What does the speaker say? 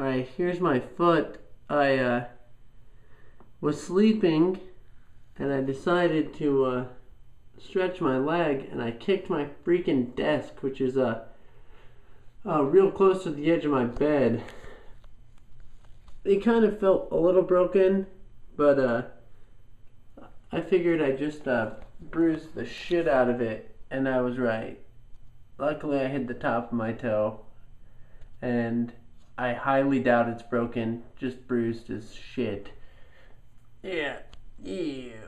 Alright, here's my foot. I uh, was sleeping and I decided to uh, stretch my leg and I kicked my freaking desk, which is uh, uh, real close to the edge of my bed. It kind of felt a little broken, but uh, I figured I just uh, bruised the shit out of it, and I was right. Luckily, I hit the top of my toe, and I highly doubt it's broken, just bruised as shit. Yeah, yeah.